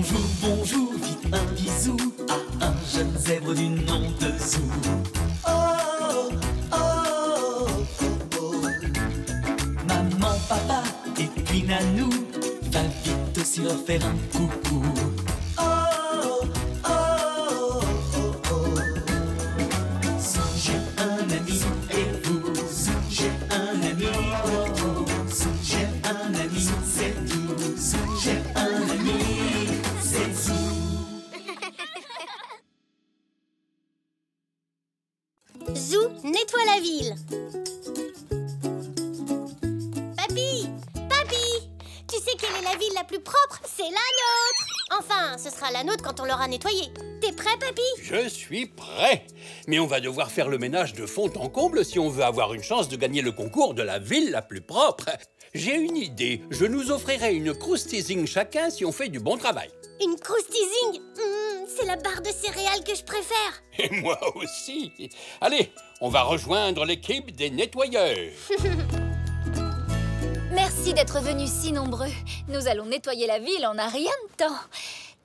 Bonjour, bonjour, dites un bisou à un jeune zèbre du nom de Zou. Oh, oh, oh, oh. Maman, papa et puis Nanou, va vite aussi leur faire un coucou. Propre C'est la nôtre Enfin, ce sera la nôtre quand on l'aura nettoyée. T'es prêt, Papy? Je suis prêt. Mais on va devoir faire le ménage de fond en comble si on veut avoir une chance de gagner le concours de la ville la plus propre. J'ai une idée. Je nous offrirai une croustising chacun si on fait du bon travail. Une croustising Hmm, C'est la barre de céréales que je préfère. Et moi aussi. Allez, on va rejoindre l'équipe des nettoyeurs. Merci d'être venus si nombreux. Nous allons nettoyer la ville en un rien de temps.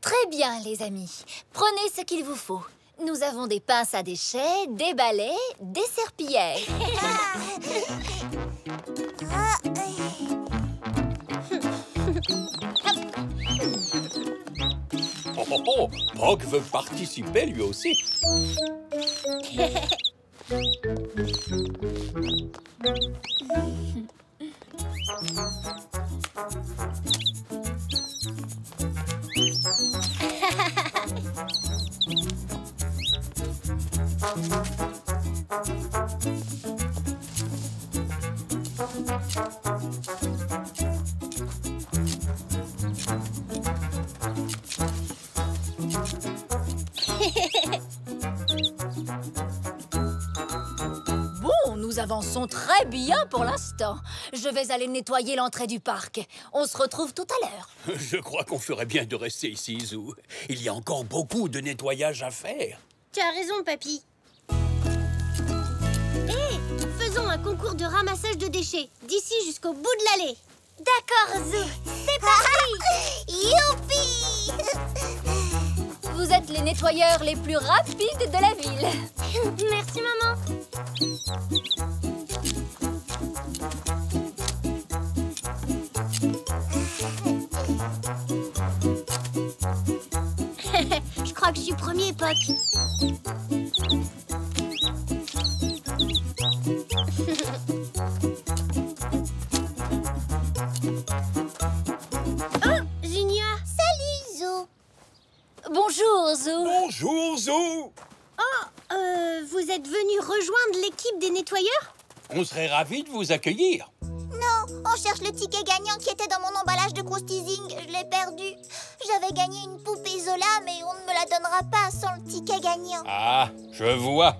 Très bien, les amis. Prenez ce qu'il vous faut. Nous avons des pinces à déchets, des balais, des serpillères. Oh, oh, oh, Brock veut participer lui aussi. Bon, nous avançons très bien pour l'instant. Je vais aller nettoyer l'entrée du parc. On se retrouve tout à l'heure. Je crois qu'on ferait bien de rester ici, Zou. Il y a encore beaucoup de nettoyage à faire. Tu as raison, Papy. Hé Faisons un concours de ramassage de déchets, d'ici jusqu'au bout de l'allée. D'accord, Zou. C'est parti Youpi Vous êtes les nettoyeurs les plus rapides de la ville. Merci, maman. Je crois que je suis premier, Poc. oh, Zinia Salut, Zou Bonjour, Zou. Bonjour, Zou. Oh, euh, vous êtes venu rejoindre l'équipe des nettoyeurs? On serait ravis de vous accueillir. On cherche le ticket gagnant qui était dans mon emballage de croustising. Je l'ai perdu. J'avais gagné une poupée Zola, mais on ne me la donnera pas sans le ticket gagnant. Ah, je vois.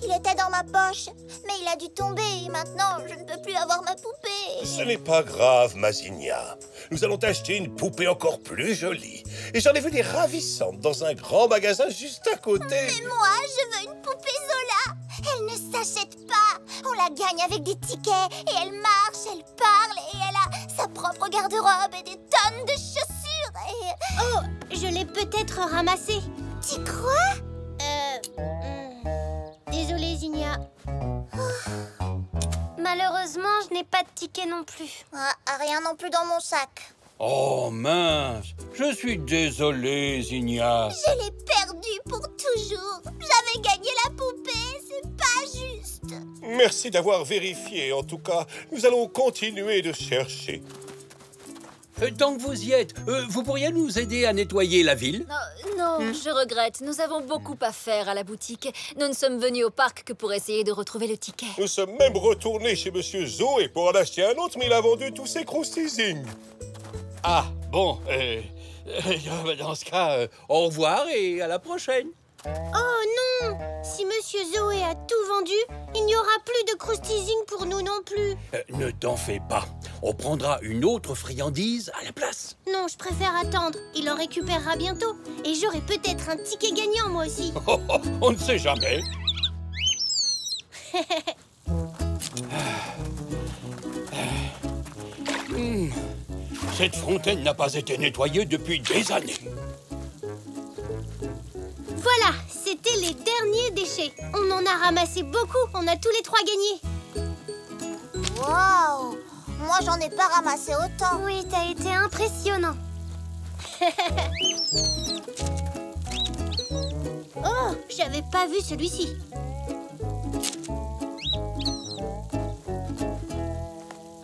Il était dans ma poche, mais il a dû tomber et maintenant je ne peux plus avoir ma poupée. Ce n'est pas grave, Mazinia. Nous allons t'acheter une poupée encore plus jolie. Et j'en ai vu des ravissantes dans un grand magasin juste à côté. Mais moi, je veux une poupée Zola. Elle ne s'achète pas. On la gagne avec des tickets et elle marche, elle parle et elle a sa propre garde-robe et des tonnes de chaussures. Et... Oh, je l'ai peut-être ramassé. Tu crois? Euh... hmm. Désolée, Zinia. Malheureusement, je n'ai pas de ticket non plus. Ah, Rien non plus dans mon sac. Oh mince, je suis désolé, Zinia. Je l'ai perdu pour toujours. J'avais gagné la poupée, c'est pas. Merci d'avoir vérifié. En tout cas, nous allons continuer de chercher. Euh, Tant que vous y êtes, euh, vous pourriez nous aider à nettoyer la ville? Non, non, je regrette. Nous avons beaucoup à faire à la boutique. Nous ne sommes venus au parc que pour essayer de retrouver le ticket. Nous sommes même retournés chez Monsieur Zoé pour en acheter un autre, mais il a vendu tous ses croustising. Ah, bon, euh, euh, dans ce cas, euh, au revoir et à la prochaine. Oh Si Monsieur Zoé a tout vendu, il n'y aura plus de croustising pour nous non plus. Euh, ne t'en fais pas, on prendra une autre friandise à la place. Non, je préfère attendre. Il en récupérera bientôt. Et j'aurai peut-être un ticket gagnant, moi aussi. Oh, oh, on ne sait jamais. Hmm. Cette fontaine n'a pas été nettoyée depuis des années. Voilà, les derniers déchets. On en a ramassé beaucoup, on a tous les trois gagné. Waouh Moi, j'en ai pas ramassé autant. Oui, t'as été impressionnant. oh, j'avais pas vu celui-ci.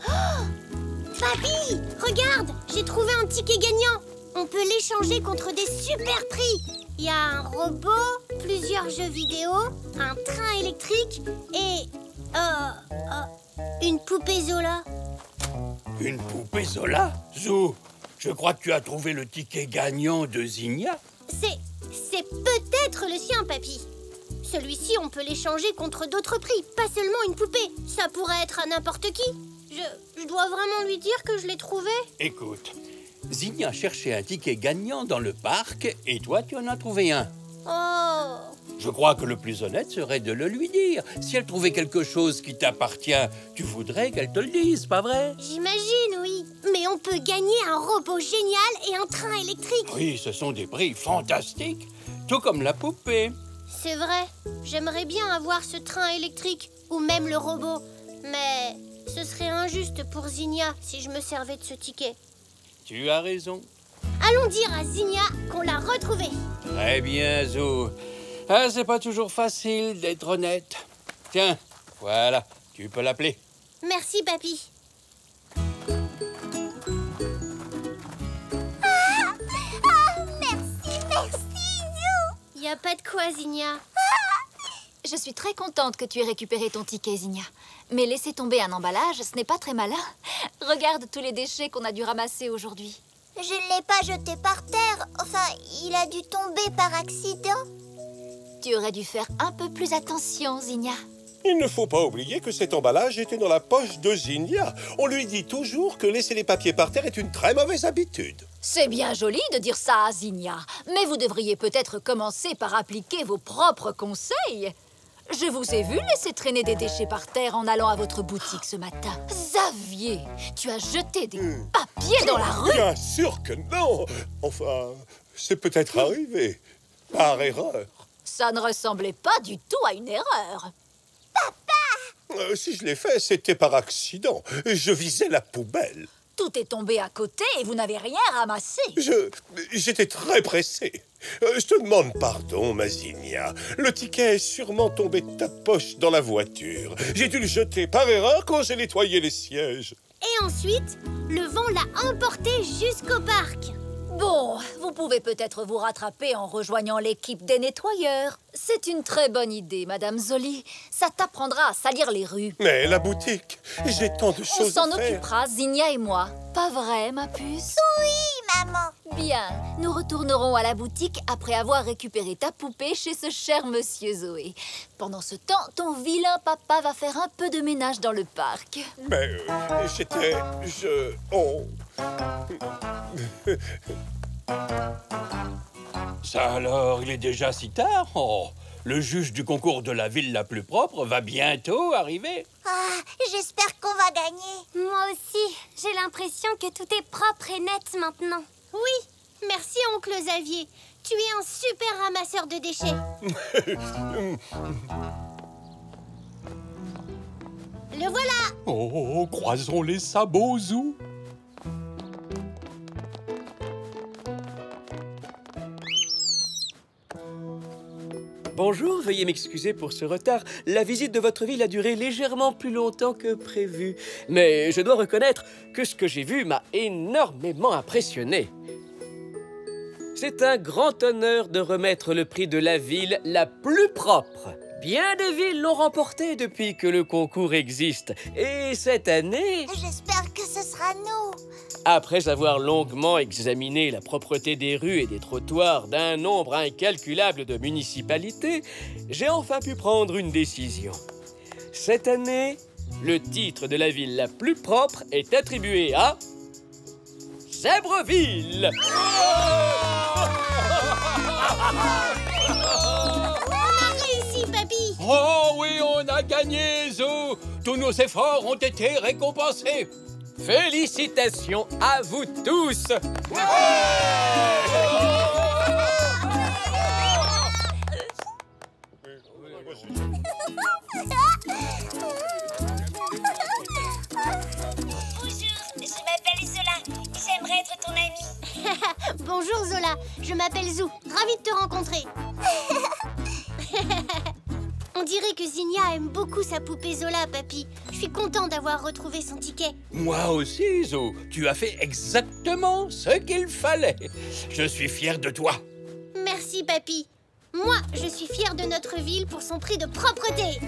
Oh Papy, regarde, j'ai trouvé un ticket gagnant. On peut l'échanger contre des super prix. Il y a un robot, plusieurs jeux vidéo, un train électrique et... euh, euh, une poupée Zola. Une poupée Zola? Zou, je crois que tu as trouvé le ticket gagnant de Zinnia. C'est... c'est peut-être le sien, papy. Celui-ci, on peut l'échanger contre d'autres prix, pas seulement une poupée. Ça pourrait être à n'importe qui. Je... je dois vraiment lui dire que je l'ai trouvé Écoute, Zinnia cherchait un ticket gagnant dans le parc et toi, tu en as trouvé un. Oh Je crois que le plus honnête serait de le lui dire. Si elle trouvait quelque chose qui t'appartient, tu voudrais qu'elle te le dise, pas vrai? J'imagine, oui. Mais on peut gagner un robot génial et un train électrique. Oui, ce sont des prix fantastiques, tout comme la poupée. C'est vrai. J'aimerais bien avoir ce train électrique ou même le robot. Mais ce serait injuste pour Zinnia si je me servais de ce ticket. Tu as raison. Allons dire à Zinnia qu'on l'a retrouvé. Très bien, Zou. Ah, c'est pas toujours facile d'être honnête. Tiens, voilà, tu peux l'appeler. Merci, papy. Ah, merci, merci, Zou Y a pas de quoi, Zinnia. Je suis très contente que tu aies récupéré ton ticket, Zinnia. Mais laisser tomber un emballage, ce n'est pas très malin. Regarde tous les déchets qu'on a dû ramasser aujourd'hui. Je ne l'ai pas jeté par terre. Enfin, il a dû tomber par accident. Tu aurais dû faire un peu plus attention, Zinnia. Il ne faut pas oublier que cet emballage était dans la poche de Zinnia. On lui dit toujours que laisser les papiers par terre est une très mauvaise habitude. C'est bien joli de dire ça à Zinnia, mais vous devriez peut-être commencer par appliquer vos propres conseils. Je vous ai vu laisser traîner des déchets par terre en allant à votre boutique ce matin. Xavier, tu as jeté des papiers dans la rue Bien sûr que non Enfin, c'est peut-être arrivé. Par erreur. Ça ne ressemblait pas du tout à une erreur. Euh, si je l'ai fait, c'était par accident. Je visais la poubelle. Tout est tombé à côté et vous n'avez rien ramassé. Je... J'étais très pressé. Euh, je te demande pardon, Mazinia. Le ticket est sûrement tombé de ta poche dans la voiture. J'ai dû le jeter par erreur quand j'ai nettoyé les sièges. Et ensuite, le vent l'a emporté jusqu'au parc. Bon, vous pouvez peut-être vous rattraper en rejoignant l'équipe des nettoyeurs. C'est une très bonne idée, Madame Zoli. Ça t'apprendra à salir les rues. Mais la boutique, j'ai tant de On choses s'en à faire. occupera, Zinnia et moi. Pas vrai, ma puce? Oui, maman. Bien, nous retournerons à la boutique après avoir récupéré ta poupée chez ce cher monsieur Zoé. Pendant ce temps, ton vilain papa va faire un peu de ménage dans le parc. Mais euh, j'étais... Je... Oh... Ça alors, il est déjà si tard? Oh, le juge du concours de la ville la plus propre va bientôt arriver. Ah, j'espère qu'on va gagner. Moi aussi, j'ai l'impression que tout est propre et net maintenant. Oui, merci oncle Xavier. Tu es un super ramasseur de déchets. Le voilà Oh, croisons les sabots, Zou. Bonjour, veuillez m'excuser pour ce retard. La visite de votre ville a duré légèrement plus longtemps que prévu. Mais je dois reconnaître que ce que j'ai vu m'a énormément impressionné. C'est un grand honneur de remettre le prix de la ville la plus propre. Bien des villes l'ont remporté depuis que le concours existe. Et cette année, J'espère après avoir longuement examiné la propreté des rues et des trottoirs d'un nombre incalculable de municipalités, j'ai enfin pu prendre une décision. Cette année, le titre de la ville la plus propre est attribué à... Zèbreville Réussi, papy Oh oui, on a gagné, Zou. Tous nos efforts ont été récompensés Félicitations à vous tous Bonjour, je m'appelle Zola. J'aimerais être ton amie. Bonjour Zola, je m'appelle Zou. Ravie de te rencontrer. Dirait que Zinnia aime beaucoup sa poupée Zola, papy. Je suis content d'avoir retrouvé son ticket. Moi aussi, Zo. Tu as fait exactement ce qu'il fallait. Je suis fier de toi. Merci, papy. Moi, je suis fière de notre ville pour son prix de propreté.